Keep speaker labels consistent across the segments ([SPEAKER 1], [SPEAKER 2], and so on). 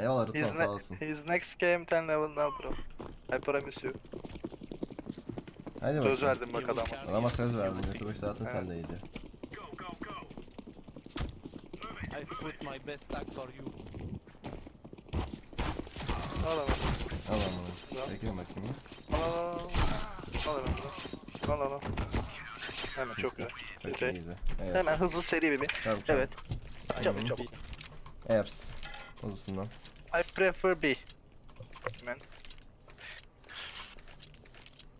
[SPEAKER 1] Eyvallah
[SPEAKER 2] His,
[SPEAKER 1] Rıdvan sağ olsun.
[SPEAKER 2] his next game 10 level now bro. I promise you.
[SPEAKER 1] Hadi
[SPEAKER 2] Söz
[SPEAKER 1] bakalım.
[SPEAKER 2] verdim bak adama.
[SPEAKER 1] Adama söz verdim. Götür dağıtın sen de iyice.
[SPEAKER 3] I put my best tag for you.
[SPEAKER 2] Al al
[SPEAKER 1] Al lan bunu. Çekiyorum bakayım.
[SPEAKER 2] al al al. Al al al al al. Hemen çok güzel.
[SPEAKER 1] Çok iyiydi. Evet.
[SPEAKER 2] Hemen hızlı seri bir bir.
[SPEAKER 1] Çabuk çabuk.
[SPEAKER 2] Evet. Çabuk çabuk.
[SPEAKER 1] Eps. Uzundan.
[SPEAKER 2] I prefer B. Man.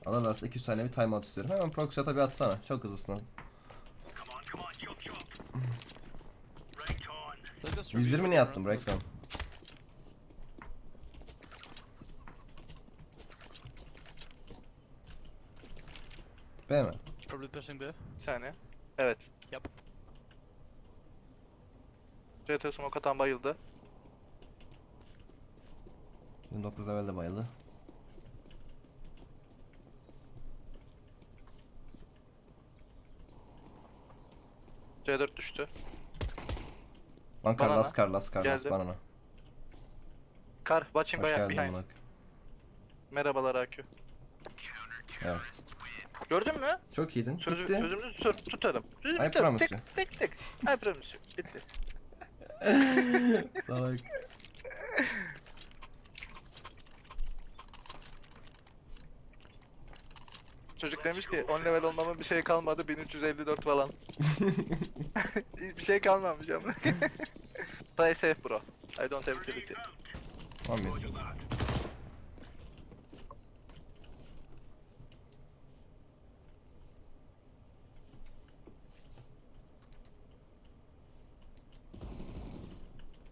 [SPEAKER 1] Alırlarsa 200 saniye bir timeout istiyorum. Hemen proxy shot'a bir atsana. Çok hızlısın lan.
[SPEAKER 3] Let's just
[SPEAKER 1] 120
[SPEAKER 3] review
[SPEAKER 1] niye
[SPEAKER 3] round.
[SPEAKER 1] breakdown? B mi?
[SPEAKER 3] Probably pushing B.
[SPEAKER 2] Saniye. Evet.
[SPEAKER 3] Yap.
[SPEAKER 2] CT smoke atan bayıldı.
[SPEAKER 1] 29 level de bayıldı.
[SPEAKER 2] C4 düştü.
[SPEAKER 1] Lan kar,
[SPEAKER 2] Banana.
[SPEAKER 1] las kar, las kar, las
[SPEAKER 2] Geldim.
[SPEAKER 1] banana.
[SPEAKER 2] Kar watching
[SPEAKER 1] Hoş geldin
[SPEAKER 2] behind.
[SPEAKER 1] Bunak.
[SPEAKER 2] Merhabalar AQ.
[SPEAKER 1] Evet.
[SPEAKER 2] Gördün mü?
[SPEAKER 1] Çok iyiydin.
[SPEAKER 2] Sözü,
[SPEAKER 1] Bitti.
[SPEAKER 2] sözümüzü tut- tutarım. Sözümü
[SPEAKER 1] I
[SPEAKER 2] tutarım.
[SPEAKER 1] promise
[SPEAKER 2] Tek tek tek. I promise you. Bitti.
[SPEAKER 1] Salak.
[SPEAKER 2] Çocuk demiş ki 10 level olmamın bir şey kalmadı 1354 falan. bir şey kalmamış ama. Play safe bro. I don't have utility.
[SPEAKER 1] Tamam bir.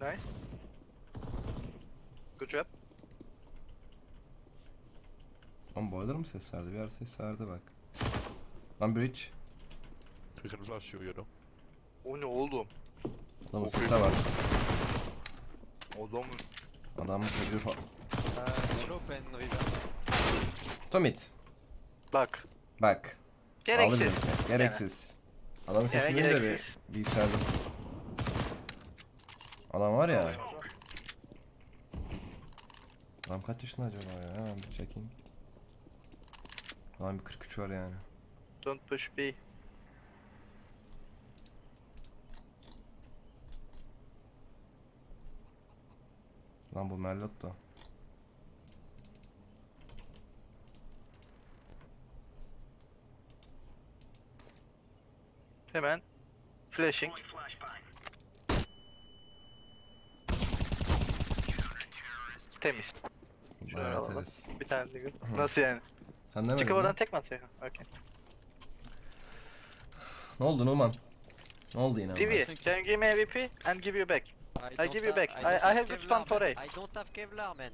[SPEAKER 2] Nice. Good job.
[SPEAKER 1] Lan boiler mı ses verdi? Bir ara ses verdi bak. Lan bridge.
[SPEAKER 4] We can flash you, you know.
[SPEAKER 2] O ne oğlum?
[SPEAKER 1] Adamın
[SPEAKER 2] Okey.
[SPEAKER 1] sesi var.
[SPEAKER 2] Oğlum.
[SPEAKER 1] Adamın çocuğu
[SPEAKER 5] open river.
[SPEAKER 1] Tomit.
[SPEAKER 2] Bak.
[SPEAKER 1] Bak.
[SPEAKER 2] Gereksiz.
[SPEAKER 1] Aldım beni. Gereksiz. Adamın
[SPEAKER 2] Yani
[SPEAKER 1] sesini de bir,
[SPEAKER 2] gereksiz.
[SPEAKER 1] bir yükseldim. Adam var ya. Adam kaç yaşında acaba ya? Hemen bir checking. Adam bir 43 var yani.
[SPEAKER 2] Don't push B.
[SPEAKER 1] Lan bu Merlot da.
[SPEAKER 2] Hemen. Flashing. Temiz. Şöyle
[SPEAKER 1] Bayağı
[SPEAKER 2] alalım.
[SPEAKER 1] temiz.
[SPEAKER 2] Bir tane de gör. Nasıl yani?
[SPEAKER 1] Sen demedin
[SPEAKER 2] Çıkıp
[SPEAKER 1] mi?
[SPEAKER 2] oradan tek mi atıyor? Okey.
[SPEAKER 1] Ne oldu Numan? Ne oldu yine?
[SPEAKER 2] TV, can you give me MVP and give you back?
[SPEAKER 5] I,
[SPEAKER 2] give you back. I- I have good spam for. A.
[SPEAKER 5] I don't have Kevlar, man.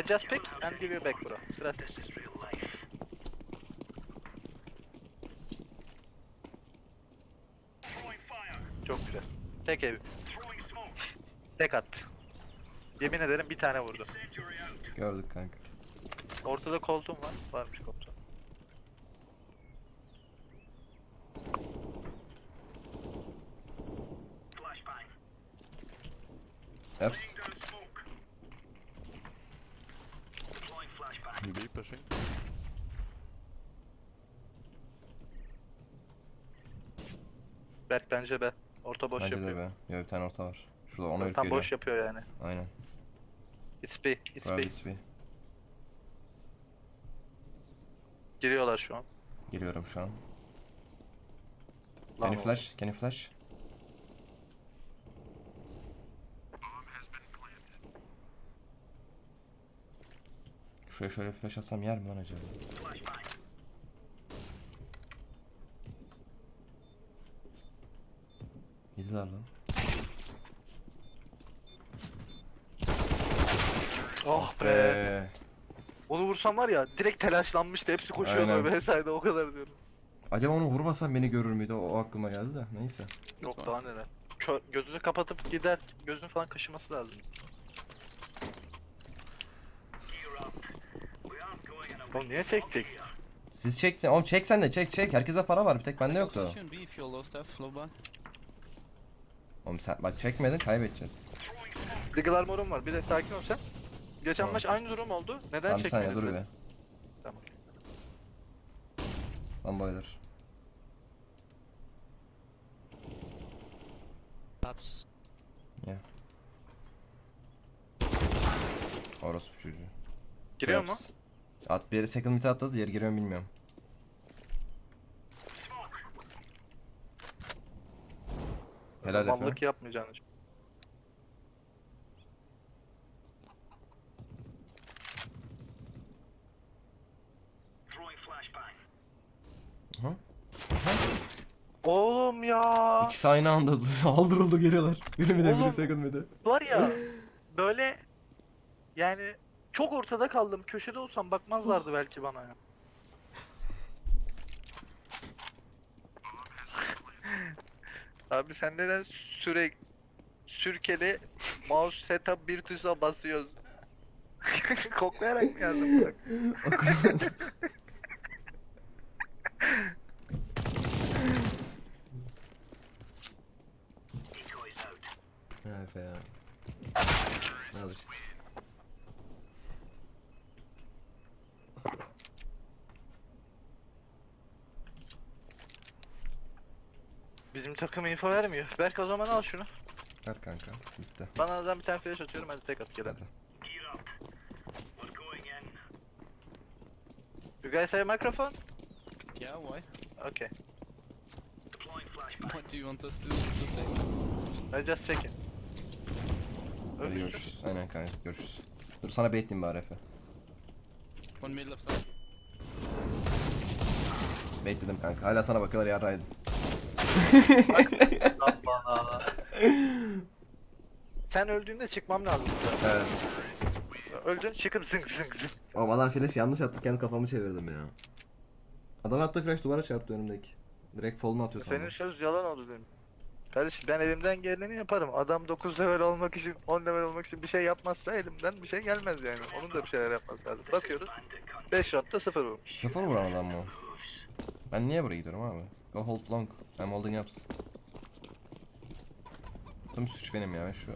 [SPEAKER 2] I just pick and give you back bro. Biraz. Çok güzel. Tek ev. Tek attı. Yemin ederim bir tane vurdu.
[SPEAKER 1] Gördük kanka.
[SPEAKER 2] Ortada koltuğum var. Varmış koltuğum.
[SPEAKER 1] Eps.
[SPEAKER 4] B pushing.
[SPEAKER 2] Berk bence be. Orta boş
[SPEAKER 1] Bence
[SPEAKER 2] yapıyor.
[SPEAKER 1] de be. Yok bir tane orta var. Şurada onu ölüp
[SPEAKER 2] Tam
[SPEAKER 1] geliyor.
[SPEAKER 2] boş yapıyor yani.
[SPEAKER 1] Aynen.
[SPEAKER 2] It's B. It's B.
[SPEAKER 1] Probably B.
[SPEAKER 2] Giriyorlar şu an.
[SPEAKER 1] Geliyorum şu an.
[SPEAKER 2] Lan
[SPEAKER 1] Can you flash? Can you flash? Şuraya şöyle flash atsam yer mi lan acaba? Yediler lan.
[SPEAKER 2] Oh be.
[SPEAKER 1] Ee,
[SPEAKER 2] Onu vursam var ya direkt telaşlanmıştı. Hepsi koşuyordu
[SPEAKER 1] Aynen.
[SPEAKER 2] vesaire o kadar diyorum.
[SPEAKER 1] acaba onu vurmasam beni görür müydü? O, o aklıma geldi de. Neyse.
[SPEAKER 2] Yok daha neler. Kö gözünü kapatıp gider. Gözünü falan kaşıması lazım. Oğlum niye çektik?
[SPEAKER 1] Siz çektin. Oğlum çek sen de çek çek. Herkese para var. Bir tek bende yoktu. Oğlum sen bak çekmedin kaybedeceğiz.
[SPEAKER 2] Legal armor'um var. Bir de sakin ol sen. Geçen
[SPEAKER 1] Tamam.
[SPEAKER 2] maç aynı durum oldu. Neden
[SPEAKER 1] Tamam bir saniye
[SPEAKER 2] çekmediniz?
[SPEAKER 1] dur bir.
[SPEAKER 2] Tamam.
[SPEAKER 1] Lan boiler.
[SPEAKER 5] Taps.
[SPEAKER 1] Orospu çocuğu.
[SPEAKER 2] Giriyor mu?
[SPEAKER 1] At bir yeri second mid'e atladı, diğeri giriyor mu bilmiyorum. Helal Efe.
[SPEAKER 2] Mallık yapmayacaksın.
[SPEAKER 1] Hı?
[SPEAKER 2] Oğlum ya.
[SPEAKER 1] İkisi aynı anda aldırıldı geliyorlar. Biri mid'e
[SPEAKER 2] Oğlum.
[SPEAKER 1] biri second mid'e.
[SPEAKER 2] Var ya. Böyle yani çok ortada kaldım. Köşede olsam bakmazlardı belki bana ya. Abi sen neden sürekli sürkeli mouse setup bir tuşa basıyoruz? Koklayarak mı yazdın bak?
[SPEAKER 1] Ya Efe ya. Al işte.
[SPEAKER 2] Bizim takım info vermiyor. Berk o zaman al şunu.
[SPEAKER 1] Ver kanka. Bitti.
[SPEAKER 2] Bana azdan bir tane flash atıyorum hadi tek at gel hadi.
[SPEAKER 1] Hadi.
[SPEAKER 2] You guys have a microphone?
[SPEAKER 3] Yeah, why?
[SPEAKER 2] Okay.
[SPEAKER 3] What do you want us to, to say?
[SPEAKER 2] I just checking.
[SPEAKER 1] Hadi görüşürüz. Aynen kanka görüşürüz. Dur sana baitleyeyim bari Efe.
[SPEAKER 3] One mid left side.
[SPEAKER 1] Baitledim kanka. Hala sana bakıyorlar yarraydım.
[SPEAKER 2] Lan bana. Sen öldüğünde çıkmam lazım.
[SPEAKER 1] Evet.
[SPEAKER 2] Öldün çıkıp zınk zınk zınk.
[SPEAKER 1] Oğlum adam flash yanlış attı kendi kafamı çevirdim ya. Adam attı flash duvara çarptı önümdeki. Direkt fall'unu atıyor
[SPEAKER 2] Senin
[SPEAKER 1] sana.
[SPEAKER 2] söz yalan oldu dedim. Kardeşim ben elimden geleni yaparım. Adam 9 level olmak için, 10 level olmak için bir şey yapmazsa elimden bir şey gelmez yani. Onun da bir şeyler yapması lazım. Bakıyoruz. 5 roundda 0 vurmuş.
[SPEAKER 1] Sıfır vuran adam mı? Ben niye buraya gidiyorum abi? Go hold long. I'm holding ups. Tüm suç benim ya. Ben şu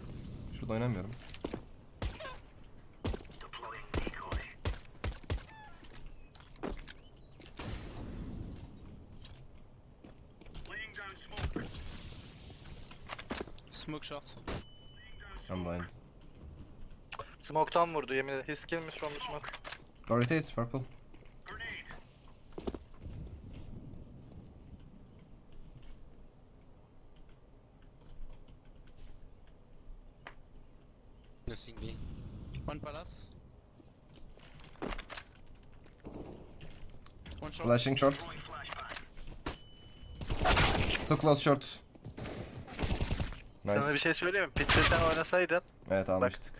[SPEAKER 1] şurada oynamıyorum.
[SPEAKER 3] Smoke shot.
[SPEAKER 1] I'm blind.
[SPEAKER 2] Smoke'tan vurdu yemin ederim. His kill me from the smoke.
[SPEAKER 1] Go rotate purple.
[SPEAKER 5] Nothing B.
[SPEAKER 3] One palace. One shot.
[SPEAKER 1] Flashing short. Too close short. Nice.
[SPEAKER 2] Sana bir şey söyleyeyim mi? Pitch'te sen oynasaydın
[SPEAKER 1] Evet almıştık.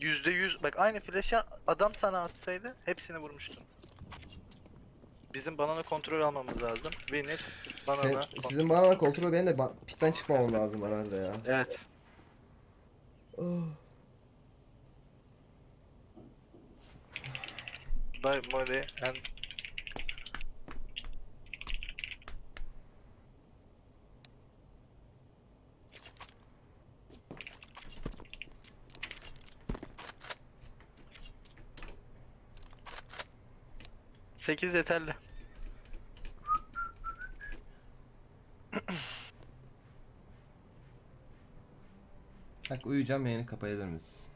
[SPEAKER 2] %100 bak aynı flash'a adam sana atsaydı hepsini vurmuştun. Bizim banana kontrol almamız lazım. Winner banana.
[SPEAKER 1] Sen, sizin bana kontrol benim de ba- pitten çıkmamam lazım herhalde ya.
[SPEAKER 2] Evet. By Molly and Sekiz yeterli.
[SPEAKER 1] Bak uyuyacağım yayını kapayabilir misin?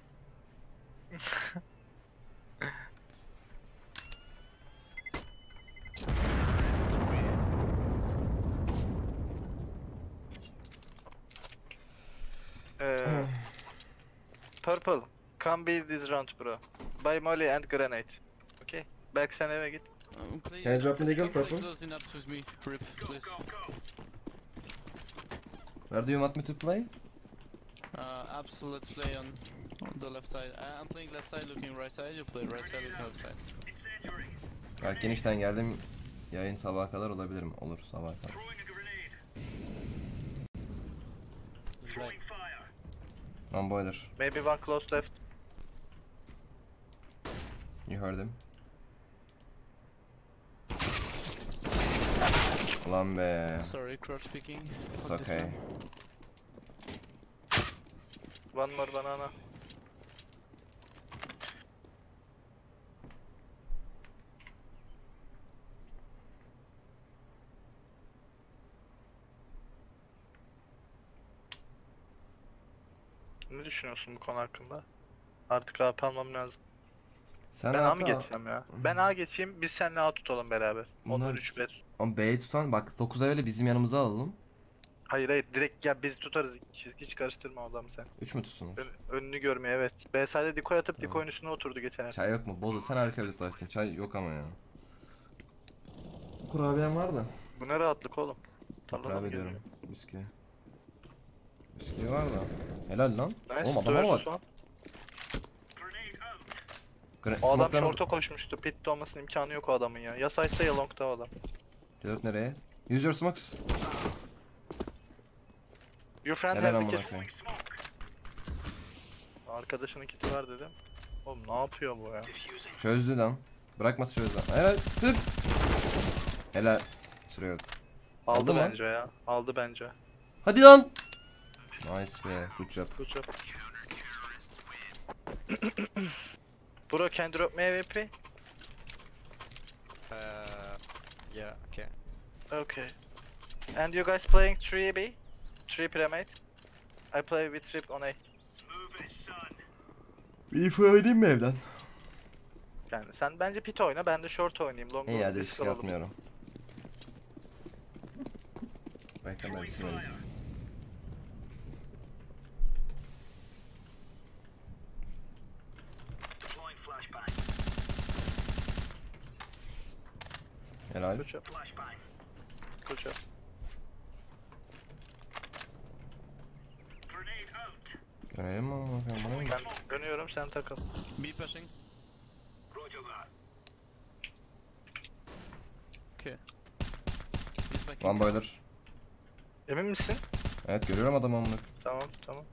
[SPEAKER 2] Ee, purple, come be this round bro. Buy molly and grenade. Okay. Belki sen eve git.
[SPEAKER 1] Can I drop the eagle, purple?
[SPEAKER 3] close enough with me, Rip, please.
[SPEAKER 1] Where do you want me to play?
[SPEAKER 3] Uh, Abs, let's play on, on the left side. I'm playing left side, looking right side. You play right side, looking left side.
[SPEAKER 1] Belki enişten geldim. Yayın sabaha kadar olabilir mi? Olur sabaha kadar. One boiler.
[SPEAKER 2] Maybe one close left.
[SPEAKER 1] You heard him. Ulan be.
[SPEAKER 3] Sorry, crouch picking.
[SPEAKER 1] It's okay.
[SPEAKER 2] One more banana. Ne düşünüyorsun bu konu hakkında? Artık AP almam lazım.
[SPEAKER 1] Sen
[SPEAKER 2] ben A mı geçsem ya? Ben A geçeyim, biz seninle A tutalım beraber.
[SPEAKER 1] Bunlar-
[SPEAKER 2] Onlar 3 bet.
[SPEAKER 1] Ama B'yi tutan bak 9 evvel bizim yanımıza alalım.
[SPEAKER 2] Hayır hayır, direkt gel biz tutarız. Hiç, hiç karıştırma adamı sen.
[SPEAKER 1] 3 mü tutsunuz?
[SPEAKER 2] Ön- önünü görmeye evet. B side'e dikoy atıp
[SPEAKER 1] Tamam.
[SPEAKER 2] dikoyun üstüne oturdu geçen.
[SPEAKER 1] Çay yok mu? Bozo sen harika bir tutarsın. Çay yok ama ya. Kurabiyen var da.
[SPEAKER 2] Bu ne rahatlık oğlum.
[SPEAKER 1] Kurabiye diyorum. Bisküvi. Bisküvi var da. Helal lan.
[SPEAKER 2] Nice,
[SPEAKER 1] Oğlum adama
[SPEAKER 2] versus
[SPEAKER 1] bak.
[SPEAKER 2] O adam
[SPEAKER 1] smoke'larınız-
[SPEAKER 2] short'a koşmuştu. Pit'te olmasının imkanı yok o adamın ya. Ya side'da ya long'da o adam.
[SPEAKER 1] Dört nereye? Use your smokes.
[SPEAKER 2] Your friend
[SPEAKER 1] Helal amına
[SPEAKER 2] the kit.
[SPEAKER 1] koyayım.
[SPEAKER 2] Arkadaşının kiti var dedim. Oğlum ne yapıyor bu ya?
[SPEAKER 1] Çözdü lan. Bırakması çözdü lan. Helal. Tık. Helal. Süre yok.
[SPEAKER 2] Aldı,
[SPEAKER 1] Aldı mı?
[SPEAKER 2] bence ya. Aldı bence.
[SPEAKER 1] Hadi lan. Nice be. Good job.
[SPEAKER 2] Good job. Bro can drop me AWP?
[SPEAKER 5] Uh, yeah, okay.
[SPEAKER 2] Okay. And you guys playing 3B? 3 pyramid? I play with trip on A.
[SPEAKER 1] Bir info oynayayım mı evden?
[SPEAKER 2] Yani sen bence pit oyna, ben de short oynayayım. Long
[SPEAKER 1] İyi hadi
[SPEAKER 2] risk
[SPEAKER 1] atmıyorum. Bekle ben Helal.
[SPEAKER 2] Good job. Good job.
[SPEAKER 1] Görelim mi ama bakalım bana mı?
[SPEAKER 2] Ben dönüyorum, sen takıl.
[SPEAKER 3] B pushing. Okay.
[SPEAKER 1] One boiler.
[SPEAKER 2] Emin misin?
[SPEAKER 1] Evet görüyorum adamı amına.
[SPEAKER 2] Tamam, tamam.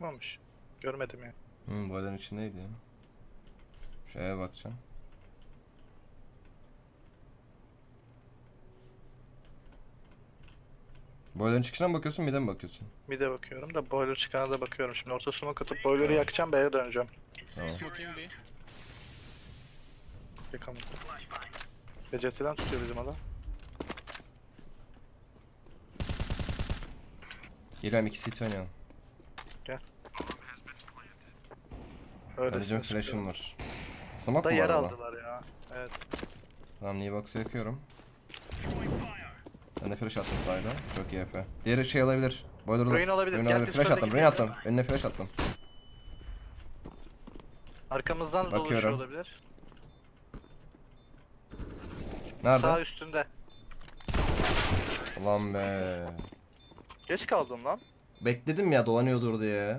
[SPEAKER 2] Çıkmamış. Görmedim ya.
[SPEAKER 1] Hı boiler'ın içindeydi ya. Şeye bakacağım. Boiler'ın çıkışına mı bakıyorsun, mid'e mi bakıyorsun?
[SPEAKER 2] Bir de bakıyorum da boiler çıkana da bakıyorum. Şimdi orta smoke atıp boiler'ı yakacağım B'ye döneceğim.
[SPEAKER 1] Tamam.
[SPEAKER 3] Smoking B.
[SPEAKER 2] Yakalım. Beceti'den tutuyor bizim adam.
[SPEAKER 1] Geliyorum iki city oynayalım.
[SPEAKER 2] Öyle
[SPEAKER 1] Karıcım flash'ım var. Smoke
[SPEAKER 2] Da
[SPEAKER 1] mu
[SPEAKER 2] yer
[SPEAKER 1] var orada?
[SPEAKER 2] aldılar ya. Evet.
[SPEAKER 1] Tamam New Box'u yakıyorum. Ben de flash attım sayda. Çok iyi Efe. Diğeri şey olabilir. Boiler
[SPEAKER 2] olabilir.
[SPEAKER 1] Ruin
[SPEAKER 2] Gel
[SPEAKER 1] olabilir.
[SPEAKER 2] biz
[SPEAKER 1] Flash
[SPEAKER 2] şöyle
[SPEAKER 1] attım. Ruin
[SPEAKER 2] gidelim.
[SPEAKER 1] attım. Önüne flash attım.
[SPEAKER 2] Arkamızdan da
[SPEAKER 1] Bakıyorum.
[SPEAKER 2] olabilir.
[SPEAKER 1] Nerede?
[SPEAKER 2] Sağ üstünde.
[SPEAKER 1] Ulan be.
[SPEAKER 2] Geç kaldın lan.
[SPEAKER 1] Bekledim ya dolanıyordur diye.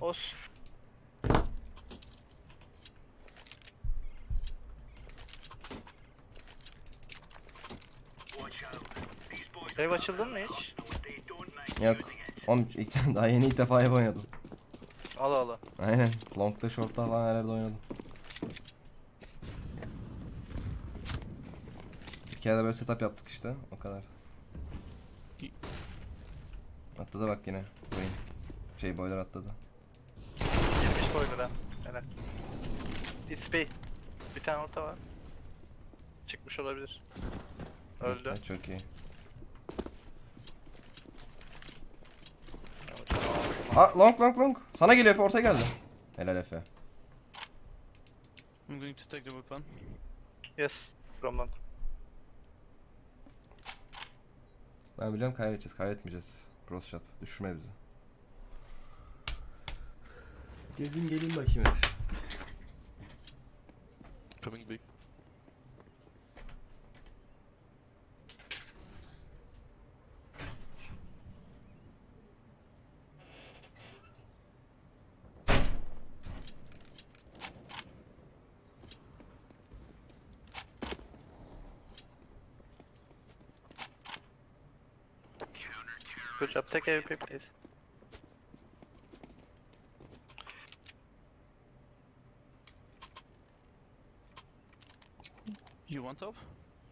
[SPEAKER 2] Os. Ev açıldın mı hiç?
[SPEAKER 1] Yok. Oğlum ilk, daha yeni ilk defa ev oynadım.
[SPEAKER 2] Ala ala.
[SPEAKER 1] Aynen. Long'da short'ta falan her yerde oynadım. Bir kere de böyle setup yaptık işte. O kadar. Atladı bak yine. Şey boiler atladı.
[SPEAKER 2] 70 boylara. Evet. It's B. Bir tane orta var. Çıkmış olabilir. Öldü.
[SPEAKER 1] Evet, çok iyi. Aa long long long. Sana geliyor Efe orta geldi. Helal Efe.
[SPEAKER 3] I'm going to take the weapon.
[SPEAKER 2] Yes. From long.
[SPEAKER 1] Ben biliyorum kaybedeceğiz kaybetmeyeceğiz. Cross shot. Düşürme bizi. Gezin gelin bakayım Efe.
[SPEAKER 4] Coming big.
[SPEAKER 2] Good job. Take AWP please.
[SPEAKER 3] Top?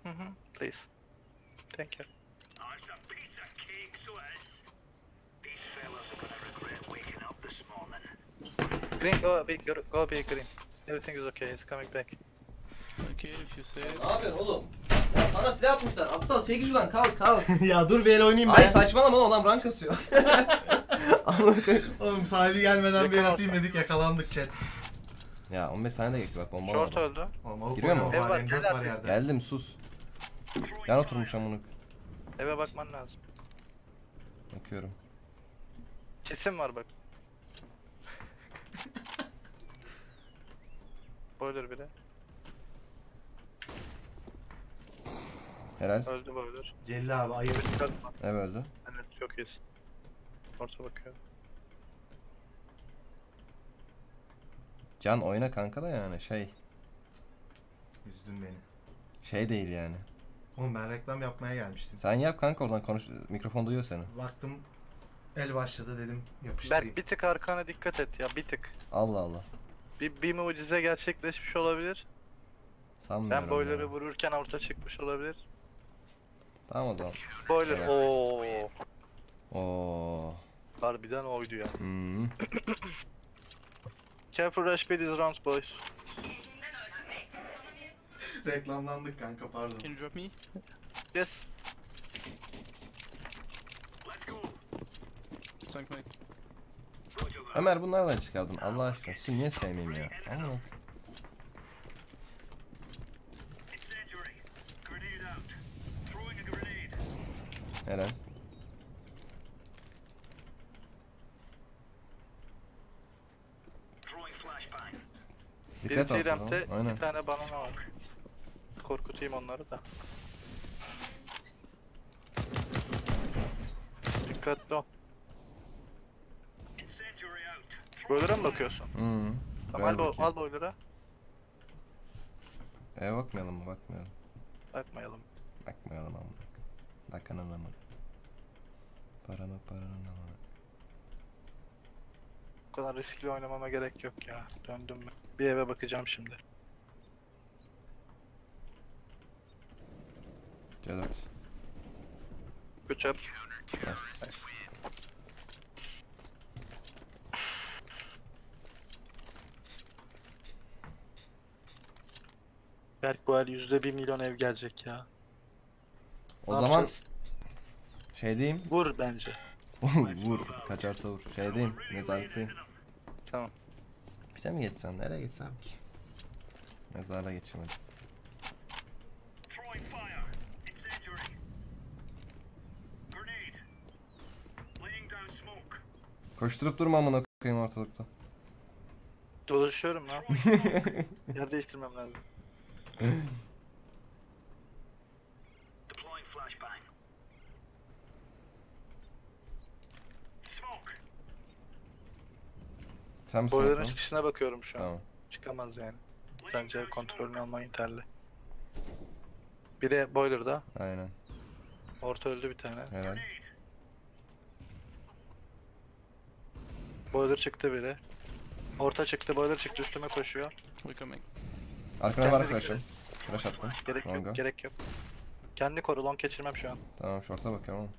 [SPEAKER 2] Mhm. Please. Thank you. Green, go B, go, go B, green. Everything is okay, he's coming back.
[SPEAKER 3] Okay, if you say.
[SPEAKER 1] Ne yapıyorsun oğlum? Ya sana silah atmışlar. Aptal çekil şuradan kalk kalk.
[SPEAKER 6] ya dur bir el oynayayım
[SPEAKER 1] Ay
[SPEAKER 6] ben.
[SPEAKER 1] saçmalama oğlum adam rank kasıyor.
[SPEAKER 6] Oğlum sahibi gelmeden bir el atayım dedik yakalandık chat.
[SPEAKER 1] Ya 15 saniye de geçti bak bomba
[SPEAKER 2] Short
[SPEAKER 1] var.
[SPEAKER 2] öldü.
[SPEAKER 6] Oğlum avuk
[SPEAKER 1] Giriyor mu?
[SPEAKER 2] Ev var,
[SPEAKER 6] var, M4
[SPEAKER 2] gel
[SPEAKER 6] var
[SPEAKER 2] abi.
[SPEAKER 6] yerde.
[SPEAKER 1] Geldim sus. Yan oturmuş amına.
[SPEAKER 2] Eve bakman lazım.
[SPEAKER 1] Bakıyorum.
[SPEAKER 2] Kesim var bak. boiler bile.
[SPEAKER 1] Helal.
[SPEAKER 2] Öldü boiler.
[SPEAKER 6] Celil abi ayıp.
[SPEAKER 1] Ev öldü.
[SPEAKER 2] Evet çok iyisin. Orta bakıyor.
[SPEAKER 1] Can oyna kanka da yani şey.
[SPEAKER 6] Üzdün beni.
[SPEAKER 1] Şey değil yani.
[SPEAKER 6] Oğlum ben reklam yapmaya gelmiştim.
[SPEAKER 1] Sen yap kanka oradan konuş. Mikrofon duyuyor seni.
[SPEAKER 6] Baktım el başladı dedim yapıştırayım.
[SPEAKER 2] Berk bir tık arkana dikkat et ya bir tık.
[SPEAKER 1] Allah Allah.
[SPEAKER 2] Bir, bir mucize gerçekleşmiş olabilir.
[SPEAKER 1] Sanmıyorum.
[SPEAKER 2] Ben boiler'ı
[SPEAKER 1] ya.
[SPEAKER 2] vururken orta çıkmış olabilir.
[SPEAKER 1] Tamam o zaman.
[SPEAKER 2] Boiler
[SPEAKER 1] Evet.
[SPEAKER 2] ooo.
[SPEAKER 1] Oo.
[SPEAKER 2] Harbiden oydu ya.
[SPEAKER 1] Hmm.
[SPEAKER 2] Careful rush B these rounds boys.
[SPEAKER 6] Reklamlandık kanka pardon.
[SPEAKER 3] Can you drop me?
[SPEAKER 2] Yes.
[SPEAKER 3] Mate.
[SPEAKER 1] Ömer bunu nereden çıkardın? Allah aşkına. Su niye sevmeyeyim ya? Ama Helal. Dikkat
[SPEAKER 2] Bir
[SPEAKER 1] et
[SPEAKER 2] rampte
[SPEAKER 1] Aynen.
[SPEAKER 2] bir tane banana var. Korkutayım onları da. Dikkatli ol. Boiler'a mı bakıyorsun?
[SPEAKER 1] Hmm.
[SPEAKER 2] Tamam al, bo al boiler'a.
[SPEAKER 1] Eve bakmayalım mı? Bakmayalım.
[SPEAKER 2] Bakmayalım.
[SPEAKER 1] Bakmayalım ama. Bakalım ama. Parana parana ama.
[SPEAKER 2] Bu kadar riskli oynamama gerek yok ya. Döndüm ben. Bir eve bakacağım şimdi.
[SPEAKER 1] C4.
[SPEAKER 2] Good job.
[SPEAKER 1] Nice.
[SPEAKER 2] Nice. Berk bu el yüzde bir milyon ev gelecek ya.
[SPEAKER 1] O
[SPEAKER 2] Ne
[SPEAKER 1] zaman
[SPEAKER 2] yapacağız?
[SPEAKER 1] şey diyeyim.
[SPEAKER 2] Vur bence.
[SPEAKER 1] vur. Kaçarsa vur. Şey diyeyim. Mezarlıktayım.
[SPEAKER 2] Tamam.
[SPEAKER 1] De mi geçsem? Nereye geçsem ki? Mezara geçeyim hadi. Koşturup durma amına koyayım ortalıkta.
[SPEAKER 2] Dolaşıyorum lan. Yer değiştirmem lazım.
[SPEAKER 1] Sen misin
[SPEAKER 2] Boiler'ın çıkışına bakıyorum şu an.
[SPEAKER 1] Tamam.
[SPEAKER 2] Çıkamaz yani. Sence kontrolünü alman yeterli. Biri boiler'da.
[SPEAKER 1] Aynen.
[SPEAKER 2] Orta öldü bir tane.
[SPEAKER 1] Helal.
[SPEAKER 2] Boiler çıktı biri. Orta çıktı, boiler çıktı üstüme koşuyor.
[SPEAKER 3] We're coming.
[SPEAKER 1] Arkana var flash'ım. Flash attım.
[SPEAKER 2] Gerek
[SPEAKER 1] Longa.
[SPEAKER 2] yok, gerek yok. Kendi koru, long geçirmem şu an.
[SPEAKER 1] Tamam short'a bakıyorum ama.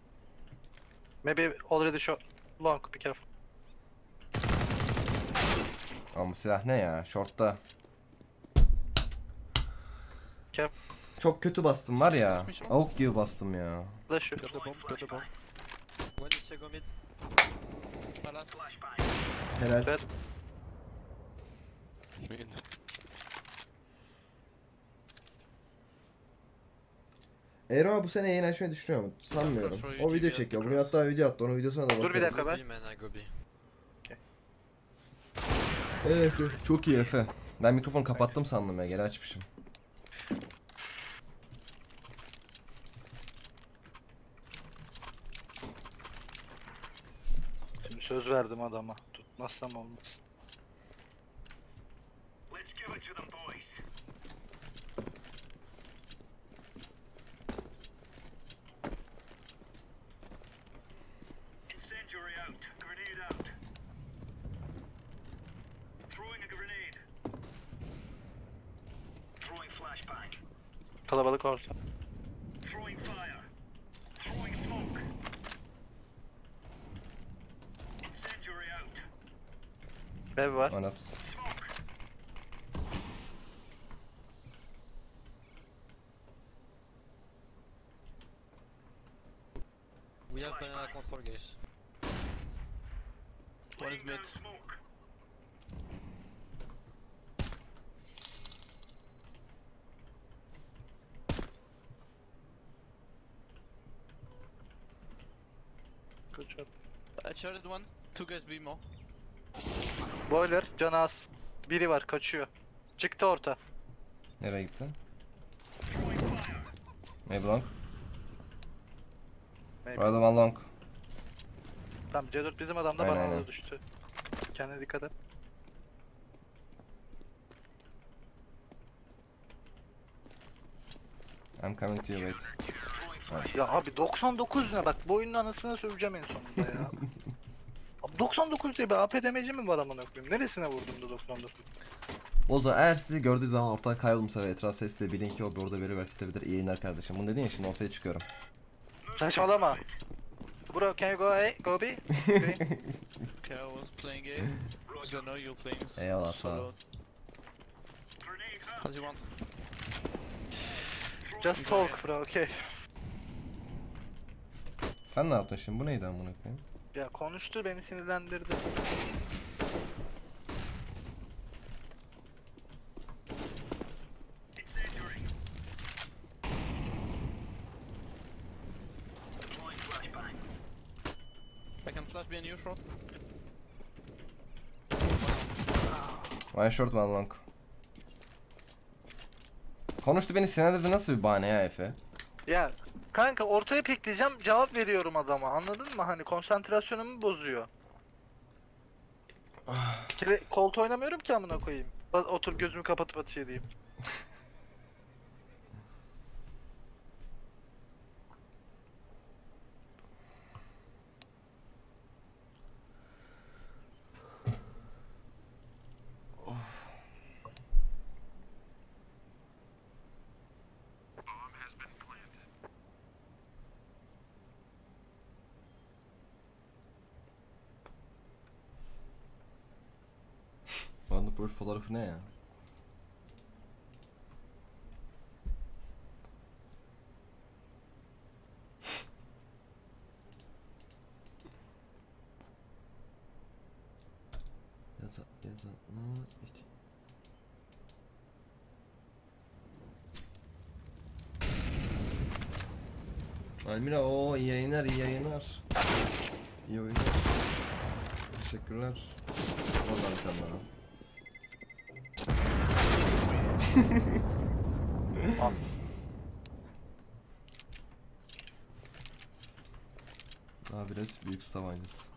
[SPEAKER 2] Maybe already shot. Long, be careful.
[SPEAKER 1] Ama bu silah ne ya? Short'ta.
[SPEAKER 2] Cap.
[SPEAKER 1] Çok kötü bastım var ya. Avuk gibi bastım ya.
[SPEAKER 2] Flash yok.
[SPEAKER 1] Helal.
[SPEAKER 2] Ben.
[SPEAKER 1] Ero bu sene yayın açmayı düşünüyor mu? Sanmıyorum. O video çekiyor. Bugün hatta video attı. Onun videosuna da
[SPEAKER 2] Dur bir dakika ben.
[SPEAKER 1] Evet, çok iyi Efe. Ben mikrofonu kapattım sandım ya. Geri açmışım.
[SPEAKER 2] Şimdi söz verdim adama. Tutmazsam olmaz. Kalabalık
[SPEAKER 5] Have banana control, guys.
[SPEAKER 3] One is mid.
[SPEAKER 2] Good job.
[SPEAKER 3] I charted one. Two guys B more.
[SPEAKER 2] Boiler, can az. Biri var, kaçıyor. Çıktı orta.
[SPEAKER 1] Nereye gitti? Maybe one long.
[SPEAKER 2] Tamam C4 bizim adam da
[SPEAKER 1] Aynen,
[SPEAKER 2] bana
[SPEAKER 1] aynen.
[SPEAKER 2] düştü. Kendine dikkat et.
[SPEAKER 1] I'm coming to you wait. Nice.
[SPEAKER 2] Ya abi 99 ne bak bu oyunun anasını söveceğim en sonunda ya. Abi 99 diye bir AP demeci mi var amına koyayım? Neresine vurdum da 99?
[SPEAKER 1] Bozo eğer sizi gördüğü zaman ortadan kaybolmuşsa ve etraf sesle bilin ki o bir orada biri belki tutebilir. İyi yayınlar kardeşim. Bunu ya şimdi ortaya çıkıyorum.
[SPEAKER 2] Saçmalama. Bro can you go A? Go B? Okay.
[SPEAKER 3] Okay, I was playing A. Because I know you're playing
[SPEAKER 1] Eyvallah,
[SPEAKER 3] solo. How do you want?
[SPEAKER 2] Just talk bro okay.
[SPEAKER 1] Sen ne yaptın şimdi? Bu neydi amına koyayım?
[SPEAKER 2] Ya konuştu beni sinirlendirdi.
[SPEAKER 3] I can flash B and you short.
[SPEAKER 1] One short one long. Konuştu beni sinirlendirdi nasıl bir bahane ya Efe?
[SPEAKER 2] Ya kanka ortaya pikleyeceğim cevap veriyorum adama anladın mı? Hani konsantrasyonumu bozuyor. Kile, koltuğu oynamıyorum ki amına koyayım. Otur gözümü kapatıp atış edeyim.
[SPEAKER 1] Bu fotoğrafı ne ya? Yaza, yaza, ne? İşte. Almira o iyi yayınlar iyi yayınlar. İyi oyunlar. Teşekkürler. Vallahi bir tane daha. Daha biraz büyük savancısı.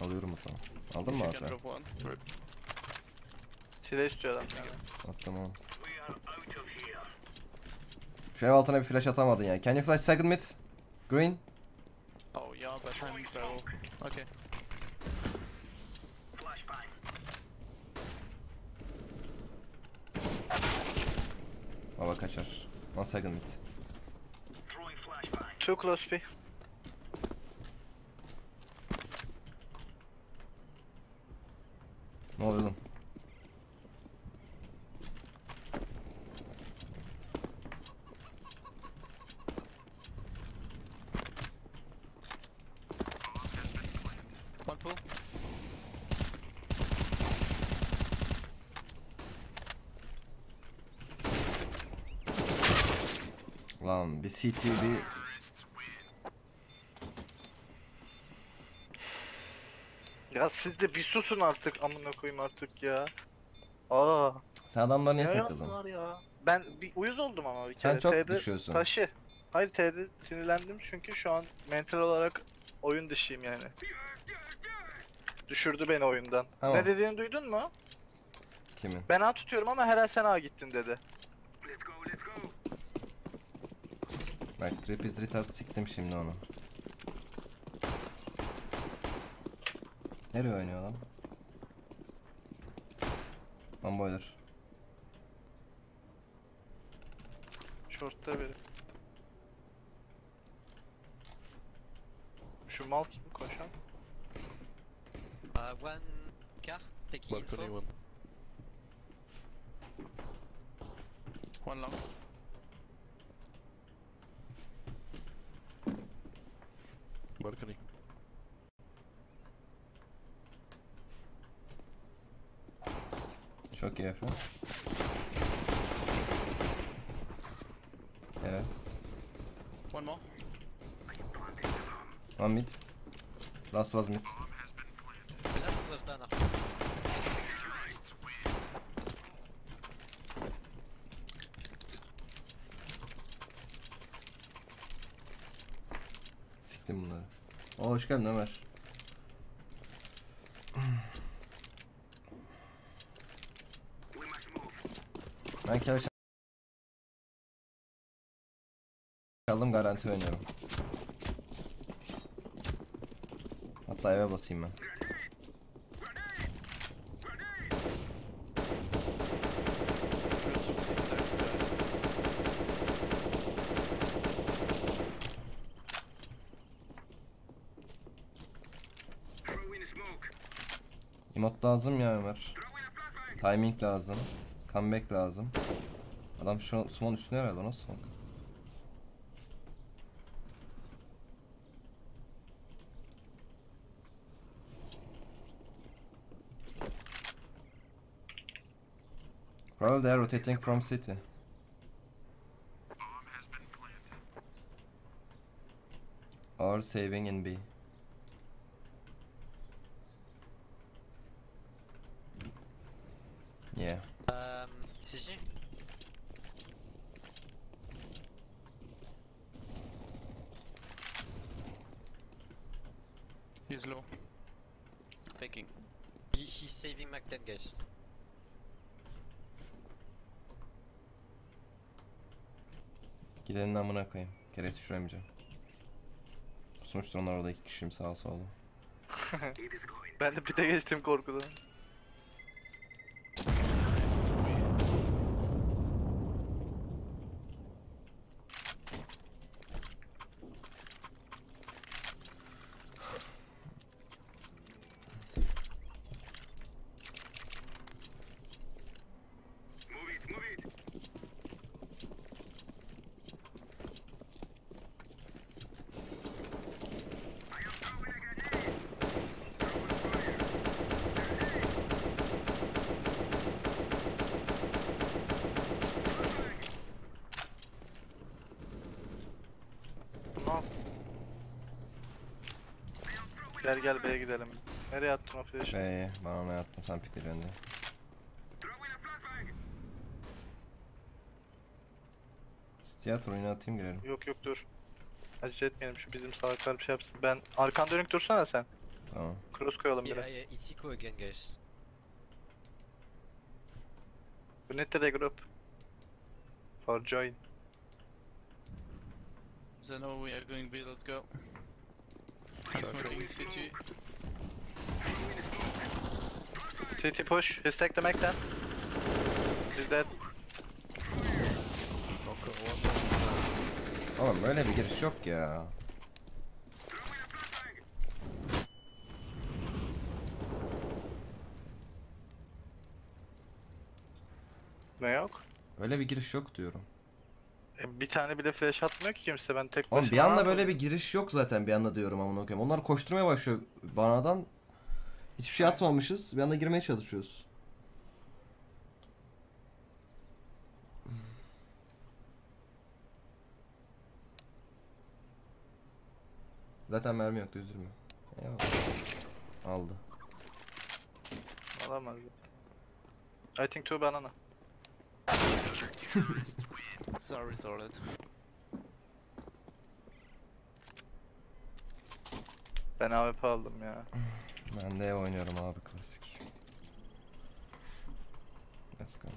[SPEAKER 1] Alıyorum o zaman. Aldın mı hatta?
[SPEAKER 2] Çile istiyor adam. Yani.
[SPEAKER 1] At tamam. Şu ev altına bir flash atamadın ya. Can you flash second mid? Green?
[SPEAKER 3] Oh yeah, but I'm barrel. Okay.
[SPEAKER 1] Baba kaçar. One second mid.
[SPEAKER 2] Too close B.
[SPEAKER 1] Ne oluyor lan?
[SPEAKER 3] One pull.
[SPEAKER 1] Lan bir CT bir...
[SPEAKER 2] Ya siz de bir susun artık amına koyayım artık ya. Aa.
[SPEAKER 1] Sen adamlar
[SPEAKER 2] Ne
[SPEAKER 1] niye takıldın?
[SPEAKER 2] ya? Ben bir uyuz oldum ama bir
[SPEAKER 1] Sen
[SPEAKER 2] kere.
[SPEAKER 1] çok
[SPEAKER 2] T'de
[SPEAKER 1] düşüyorsun.
[SPEAKER 2] Taşı. Hayır T'de sinirlendim çünkü şu an mental olarak oyun dışıyım yani. Düşürdü beni oyundan.
[SPEAKER 1] Tamam.
[SPEAKER 2] Ne dediğini duydun mu?
[SPEAKER 1] Kimin?
[SPEAKER 2] Ben A tutuyorum ama herhal sen A gittin dedi.
[SPEAKER 1] Bak Rapid Retard siktim şimdi onu. Nereye oynuyor lan? One boiler.
[SPEAKER 2] Short'ta biri. Şu mal kim koşan?
[SPEAKER 5] Uh, one car taking info.
[SPEAKER 4] one.
[SPEAKER 3] One long.
[SPEAKER 4] Balcony.
[SPEAKER 1] Çok iyi Efe. Evet.
[SPEAKER 3] One more.
[SPEAKER 1] One mid. Last was mid.
[SPEAKER 5] The last was banner.
[SPEAKER 1] Siktim bunları. Oo, hoş geldin Ömer. Ben kere çaldım garanti oynuyorum. Hatta eve basayım ben. Lazım ya Ömer. Timing lazım. Comeback lazım. Adam şu summon üstüne herhalde nasıl smoke? Probably they are rotating from city. Or saving in B. Yeah.
[SPEAKER 5] Um, CG?
[SPEAKER 3] He's low. Faking.
[SPEAKER 5] He, he's saving Mac 10 guys.
[SPEAKER 1] Gidenin amına koyayım. Keresi düşüremeyeceğim. Sonuçta onlar orada iki kişiyim sağ solda.
[SPEAKER 2] Ben de pite geçtim korkudan. Tamam. Gel gel B'ye gidelim. Flash'ı?
[SPEAKER 1] B'ye bana ne attım sen pikir önde. Tiyatro oyunu atayım girelim.
[SPEAKER 2] Yok yok dur. Acele etmeyelim şu bizim salaklar bir şey yapsın. Ben arkan dönük dursana sen.
[SPEAKER 1] Tamam.
[SPEAKER 2] Cross koyalım biraz.
[SPEAKER 5] Yeah, yeah, it's eco again guys.
[SPEAKER 2] We need to regroup. For join.
[SPEAKER 3] Know we are going B, let's go. I'm. City
[SPEAKER 2] push. He's take the Mac then. He's dead.
[SPEAKER 1] Oğlum böyle bir giriş yok ya.
[SPEAKER 2] Ne yok?
[SPEAKER 1] Öyle bir giriş yok diyorum.
[SPEAKER 2] E, bir tane bile flash atmıyor ki kimse ben tek
[SPEAKER 1] Oğlum
[SPEAKER 2] başıma
[SPEAKER 1] bir anda böyle bir giriş yok zaten bir anda diyorum amına koyayım. Onlar koşturmaya başlıyor banadan. Hiçbir şey atmamışız. Bir anda girmeye çalışıyoruz. Zaten mermi yoktu üzülme. Eyvallah. Aldı.
[SPEAKER 2] Alamaz. I think two banana.
[SPEAKER 3] Sorry, Torlet.
[SPEAKER 2] Ben AWP aldım ya.
[SPEAKER 1] Ben de ev oynuyorum abi klasik. Let's go.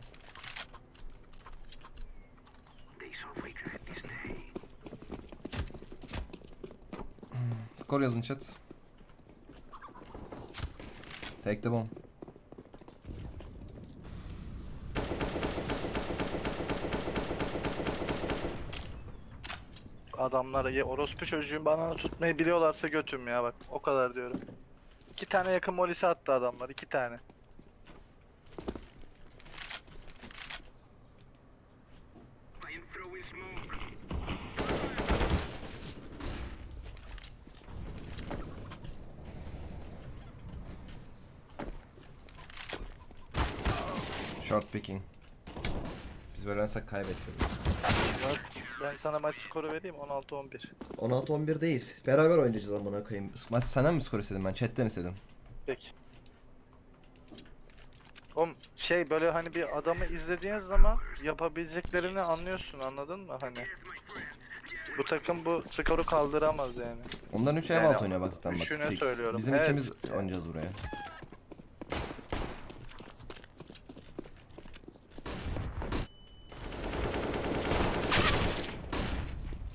[SPEAKER 1] Skor yazın chat. Take the bomb.
[SPEAKER 2] Adamlar ya orospu çocuğun bana tutmayı biliyorlarsa götüm ya bak o kadar diyorum. İki tane yakın molisi attı adamlar iki tane.
[SPEAKER 1] Short picking. Biz kaybediyoruz.
[SPEAKER 2] Bak, ben sana maç skoru vereyim 16-11.
[SPEAKER 1] 16-11 değil. Beraber oynayacağız amına koyayım. Maç senden mi skor istedim ben? Chat'ten istedim.
[SPEAKER 2] Peki. Oğlum şey böyle hani bir adamı izlediğin zaman yapabileceklerini anlıyorsun anladın mı hani? Bu takım bu skoru kaldıramaz yani.
[SPEAKER 1] Onların 3
[SPEAKER 2] Yani
[SPEAKER 1] ev alt oynuyor bak zaten bak.
[SPEAKER 2] üçünü
[SPEAKER 1] fix.
[SPEAKER 2] söylüyorum.
[SPEAKER 1] Bizim
[SPEAKER 2] Evet.
[SPEAKER 1] ikimiz oynayacağız buraya.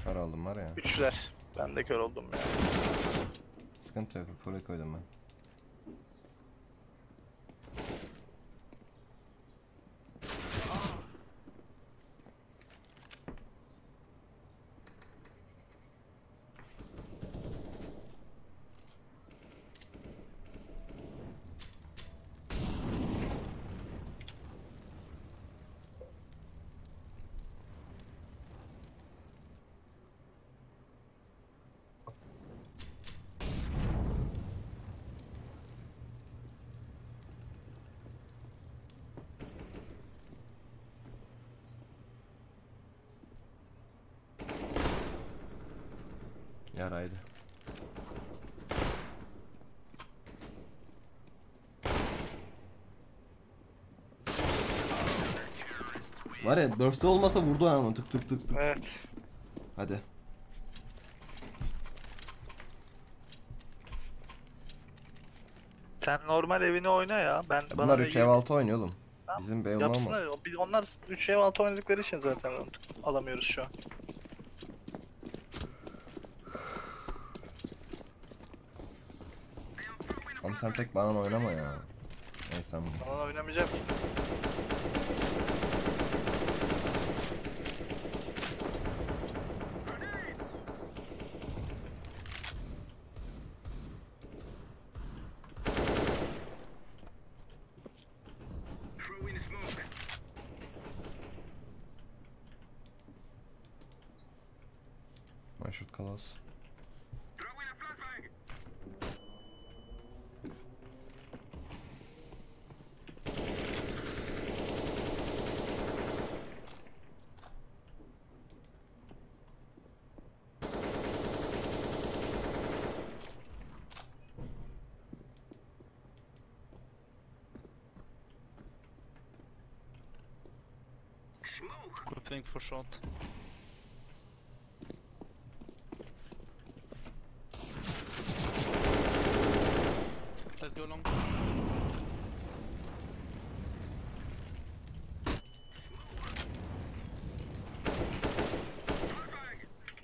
[SPEAKER 1] Kar aldım
[SPEAKER 2] Üçler. Ben de kör oldum ya.
[SPEAKER 1] Sıkıntı yok. Full'e koydum ben. Yaraydı. Var ya burst'te olmasa vurdu ama tık tık tık tık.
[SPEAKER 2] Evet.
[SPEAKER 1] Hadi.
[SPEAKER 2] Sen normal evini oyna ya. Ben
[SPEAKER 1] Bunlar
[SPEAKER 2] bir
[SPEAKER 1] 3 ev 6 oynuyor oğlum. Bizim B olmaz mı?
[SPEAKER 2] Yapsınlar. Biz onlar 3 ev 6 oynadıkları için zaten alamıyoruz şu an.
[SPEAKER 1] Oğlum sen tek bana oynama ya. Neyse
[SPEAKER 2] Bana oynamayacağım.
[SPEAKER 3] Good thing for shot. Let's go long.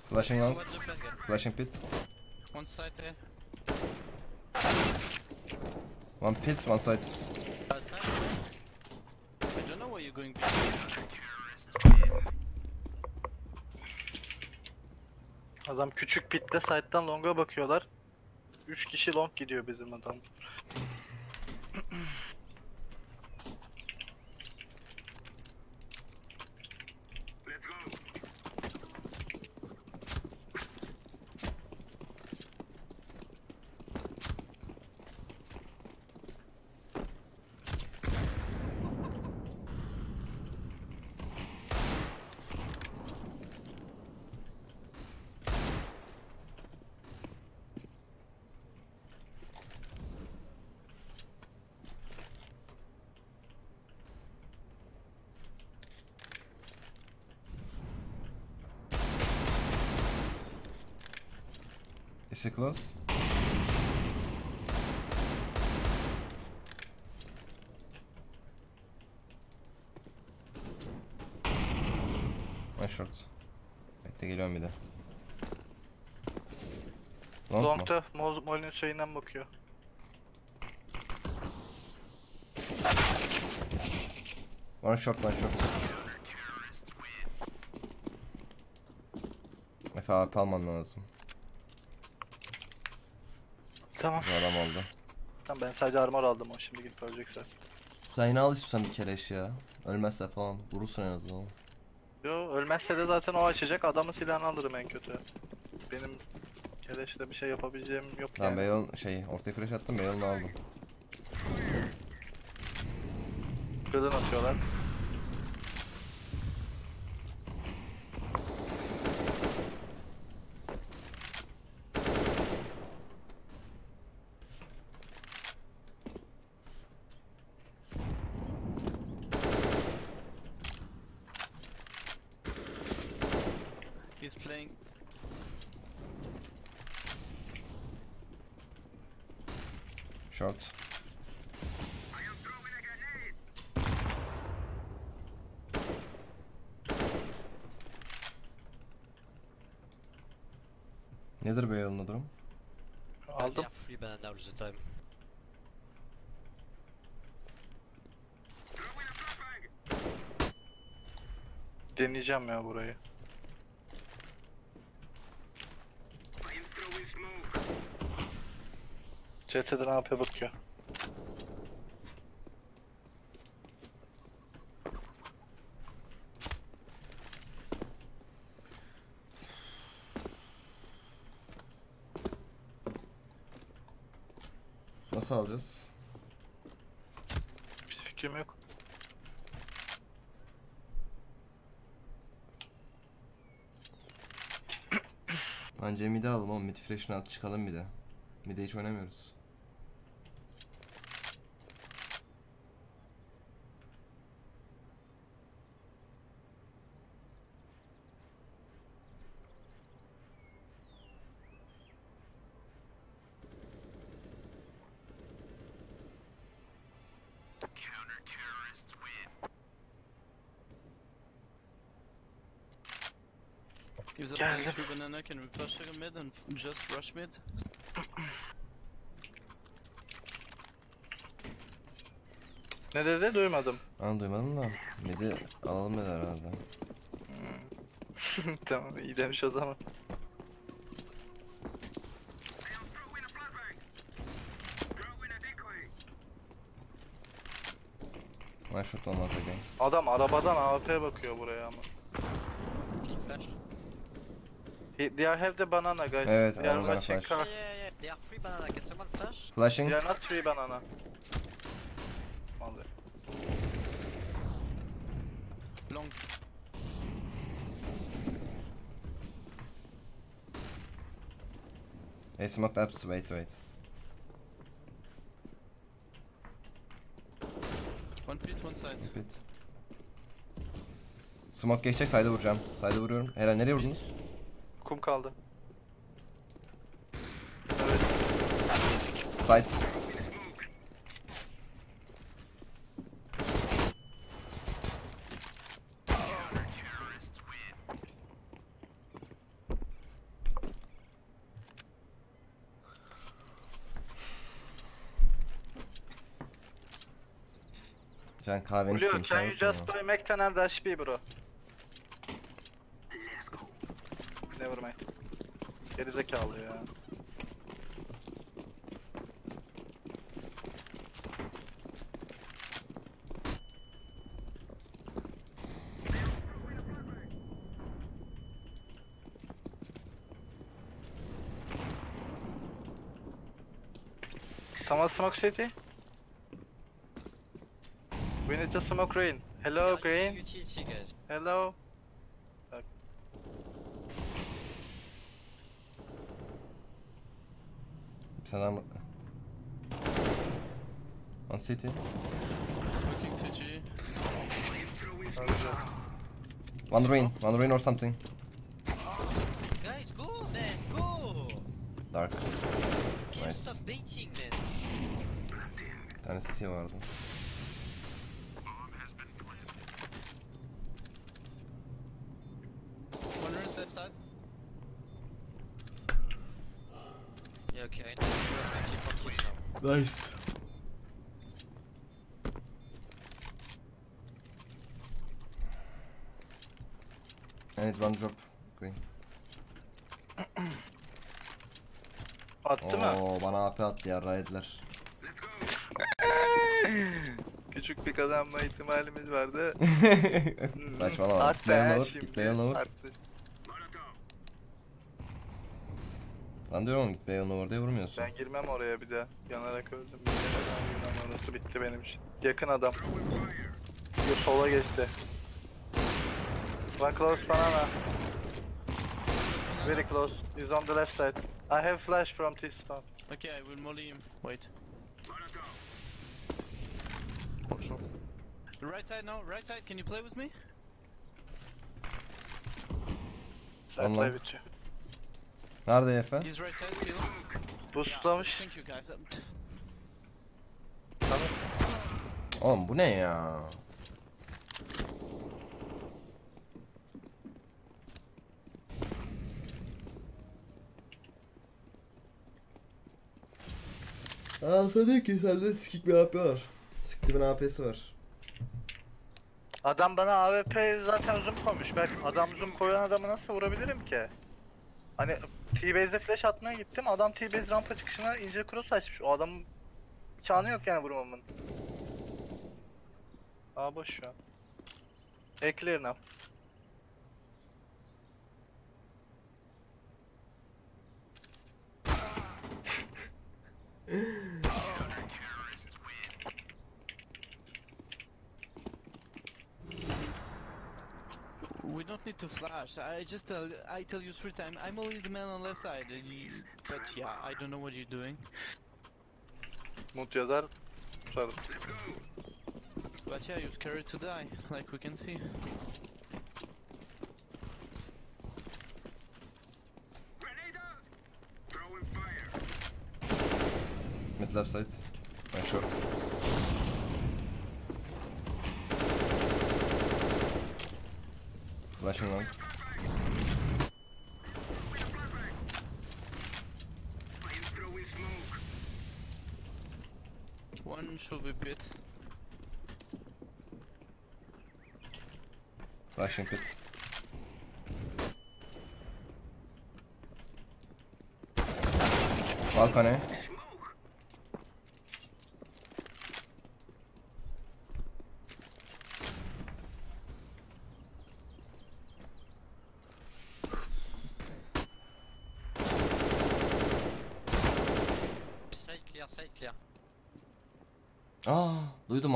[SPEAKER 1] Flashing long,
[SPEAKER 5] What's the plan again?
[SPEAKER 1] flashing pit.
[SPEAKER 3] One side there.
[SPEAKER 1] One pit, one side.
[SPEAKER 3] I don't know where you're going.
[SPEAKER 2] Adam küçük pitte side'dan long'a bakıyorlar. 3 kişi long gidiyor bizim adam.
[SPEAKER 1] Is he close? One short. Bekle geliyorum bir de. Long?
[SPEAKER 2] Long'da Mol Mol'ün şeyinden bakıyor.
[SPEAKER 1] One short, one short. FAP alman lazım.
[SPEAKER 2] Tamam.
[SPEAKER 1] Adam oldu.
[SPEAKER 2] Tamam ben sadece armor aldım o şimdi gidip ölecek zaten.
[SPEAKER 1] Sen yine al istiyorsan bir keleş ya. Ölmezse falan vurursun en azından.
[SPEAKER 2] Yo ölmezse de zaten o açacak adamın silahını alırım en kötü. Benim keleşle bir şey yapabileceğim yok
[SPEAKER 1] Ben
[SPEAKER 2] yani.
[SPEAKER 1] Beyon şey ortaya crash attım Beyon'u aldım.
[SPEAKER 2] Kılın atıyorlar.
[SPEAKER 3] He's playing.
[SPEAKER 1] Short. Nedir Beyon'un durum?
[SPEAKER 5] They
[SPEAKER 2] Aldım. Deneyeceğim ya burayı. CT'de ne yapıyor bakıyor.
[SPEAKER 1] Nasıl alacağız?
[SPEAKER 2] Bir fikrim yok.
[SPEAKER 1] Bence mid'e alalım ama mid fresh'ini at çıkalım bir de. Mid'e hiç oynamıyoruz.
[SPEAKER 3] If the
[SPEAKER 2] Yeah,
[SPEAKER 3] player
[SPEAKER 2] look.
[SPEAKER 3] through banana, can we push a mid and just rush mid?
[SPEAKER 2] Ne dedi duymadım.
[SPEAKER 1] Ben duymadım da mid'i alalım dedi herhalde.
[SPEAKER 2] tamam iyi demiş o zaman.
[SPEAKER 1] Ben out again.
[SPEAKER 2] Adam arabadan AWP bakıyor buraya ama.
[SPEAKER 5] Flash?
[SPEAKER 2] He, they have the banana guys.
[SPEAKER 1] Evet,
[SPEAKER 2] they are watching
[SPEAKER 1] flash.
[SPEAKER 2] car.
[SPEAKER 5] Yeah, yeah, yeah. They are three banana. Can someone flash?
[SPEAKER 1] Flashing.
[SPEAKER 2] They are not three banana.
[SPEAKER 3] Long.
[SPEAKER 1] Hey smoked apps. Wait wait.
[SPEAKER 3] One pit, one side.
[SPEAKER 1] Bit. Smoke geçecek side'e vuracağım. Side'e vuruyorum. Herhalde nereye vurdunuz?
[SPEAKER 2] Kum kaldı.
[SPEAKER 1] Side. Can kahveni sikeyim.
[SPEAKER 2] can you just buy Mac'ten and Rush B bro? Never mind. Gerizekalı ya. Someone smoke city? We need to smoke green. Hello green.
[SPEAKER 5] UTG guys.
[SPEAKER 2] Hello.
[SPEAKER 1] Sana mı? On city.
[SPEAKER 3] Looking CG.
[SPEAKER 1] One ruin. One ruin or something.
[SPEAKER 5] Guys, go man, go!
[SPEAKER 1] Dark.
[SPEAKER 5] Can't
[SPEAKER 1] Nice.
[SPEAKER 5] stop baiting man.
[SPEAKER 1] Bir tane city vardı. Nice. I need one drop. Green.
[SPEAKER 2] Attı mı?
[SPEAKER 1] Oo bana AP attı ya raidler.
[SPEAKER 2] Küçük bir kazanma ihtimalimiz vardı.
[SPEAKER 1] Saçmalama.
[SPEAKER 2] Attı
[SPEAKER 1] Gitmeyen
[SPEAKER 2] ha
[SPEAKER 1] olur,
[SPEAKER 2] şimdi.
[SPEAKER 1] gitmeyen olur.
[SPEAKER 2] Attı.
[SPEAKER 1] Lan diyorum oğlum gitmeyen olur diye vurmuyorsun.
[SPEAKER 2] Ben girmem oraya bir daha. Yanarak öldüm. Bir girmem orası bitti benim için. Yakın adam. Yo, sola geçti. One close banana. Very close. He's on the left side. I have flash from T-spawn.
[SPEAKER 3] Okay, I will molly him. Wait.
[SPEAKER 4] Shot.
[SPEAKER 3] Right side now, right side, can you play with me?
[SPEAKER 2] I
[SPEAKER 1] Online.
[SPEAKER 2] play with you.
[SPEAKER 1] Nerede Efe?
[SPEAKER 2] Boostlamış.
[SPEAKER 3] Um,
[SPEAKER 1] Oğlum bu ne ya? Aa sanıyor ki sende sikik bir AP var. Siktimin AP'si var.
[SPEAKER 2] Adam bana AWP zaten zoom koymuş. Ben adam zoom koyan adamı nasıl vurabilirim ki? Hani T-Base'e flash atmaya gittim. Adam T-Base rampa çıkışına ince cross açmış. O adamın çanı yok yani vurmamın. Aa boş şu an. A clear
[SPEAKER 3] we don't need to flash. I just tell I tell you three times. I'm only the man on left side. uh, you- But yeah, I don't know what you're doing.
[SPEAKER 2] Mut yazar. Tutarım.
[SPEAKER 3] But yeah, you're scared to die, like we can see.
[SPEAKER 1] Mid left side. Ben short. Flashing long.
[SPEAKER 3] One should be pit.
[SPEAKER 1] Flashing pit. Balkone.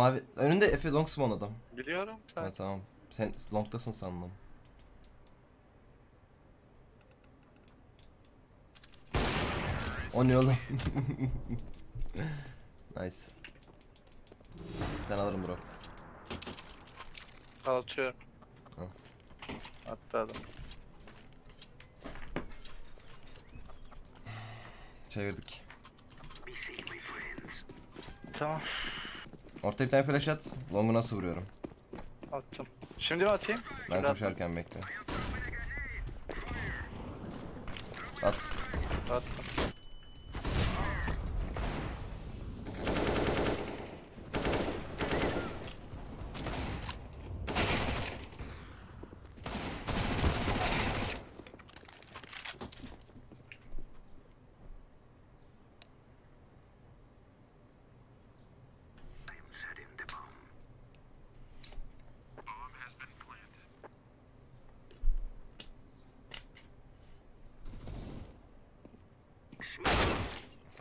[SPEAKER 1] Abi. Önünde Efe long spawn adam.
[SPEAKER 2] Biliyorum. Sen.
[SPEAKER 1] Ha tamam. Sen long'tasın sandım. O ne oğlum? nice. Ben alırım bro.
[SPEAKER 2] Atıyorum.
[SPEAKER 1] Al.
[SPEAKER 2] Attı adam.
[SPEAKER 1] Çevirdik.
[SPEAKER 2] Tamam.
[SPEAKER 1] Ortaya bir tane flash at. Long'u nasıl vuruyorum?
[SPEAKER 2] Attım. Şimdi mi atayım?
[SPEAKER 1] Ben
[SPEAKER 2] Şimdi
[SPEAKER 1] koşarken bekle. At.
[SPEAKER 2] Attım.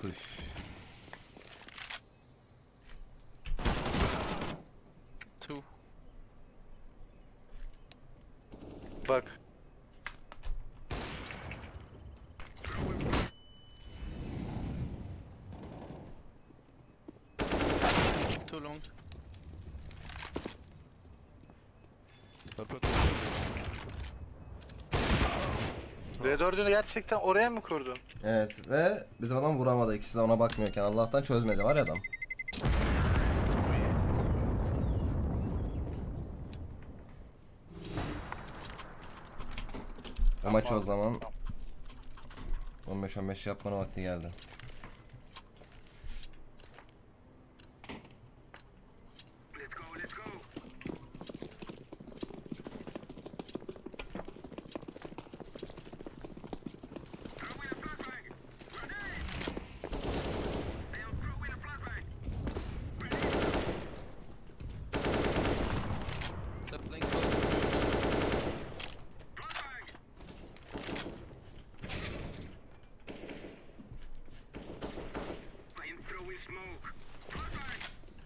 [SPEAKER 1] Push.
[SPEAKER 3] Two.
[SPEAKER 2] Bak.
[SPEAKER 3] Too long.
[SPEAKER 4] I'll put
[SPEAKER 2] V4'ünü gerçekten oraya mı kurdun?
[SPEAKER 1] Evet ve bizim adam vuramadı. İkisi de ona bakmıyorken Allah'tan çözmedi var ya adam. O maç o zaman 15-15 yapmanın vakti geldi.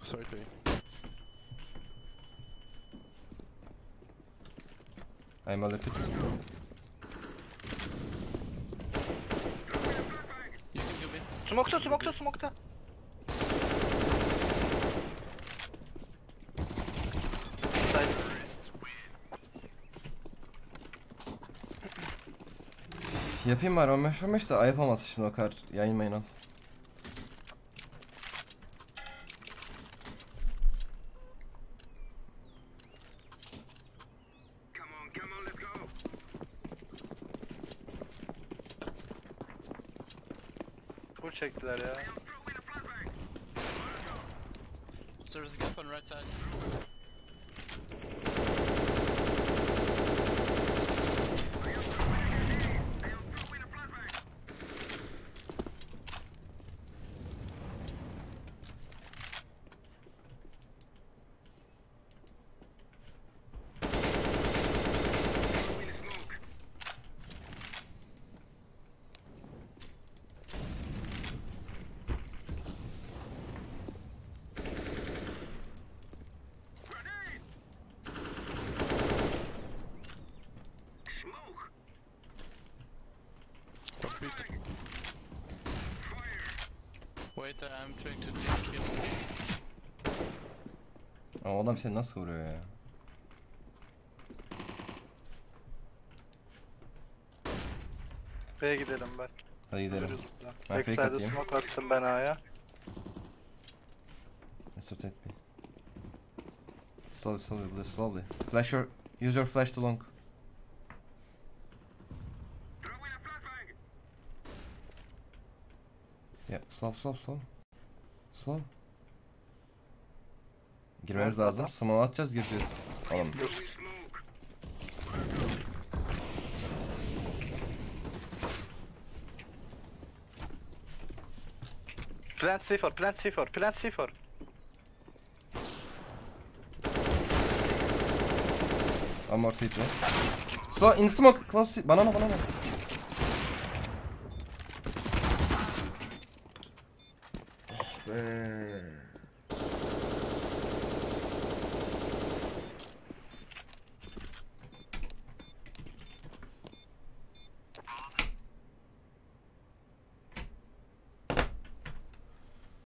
[SPEAKER 1] Side A. I'm a little bit.
[SPEAKER 3] You can kill me.
[SPEAKER 2] Smokta, smokta, smokta.
[SPEAKER 1] Yapayım bari 15 15 de ayıp olmaz şimdi o kadar yayılmayın al.
[SPEAKER 2] Full çektiler ya.
[SPEAKER 3] There's a gap on right side.
[SPEAKER 4] Complete.
[SPEAKER 3] Wait, I'm trying to take kill.
[SPEAKER 1] Ama o adam seni nasıl vuruyor ya?
[SPEAKER 2] B'ye gidelim ben.
[SPEAKER 1] Hadi gidelim. Ben fake
[SPEAKER 2] Backside'e
[SPEAKER 1] atayım.
[SPEAKER 2] smoke attım ben A'ya.
[SPEAKER 1] Let's rotate B. Slowly, slowly, Blue, slowly. Flash your, use your flash to long. Slow, slow, slow. Slow. Girmemiz lazım. Small atacağız, gireceğiz. Oğlum.
[SPEAKER 2] Plant C4, plant C4, plant C4.
[SPEAKER 1] One more CT. Slow, in smoke, close, banana, banana. Eh,